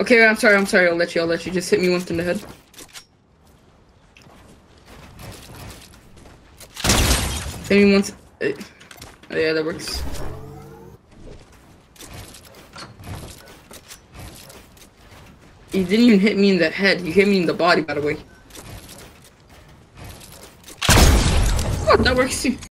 Okay, I'm sorry, I'm sorry, I'll let you, I'll let you. Just hit me once in the head. Hit me once. Oh, yeah, that works. You didn't even hit me in the head, you hit me in the body, by the way. Oh, that works too.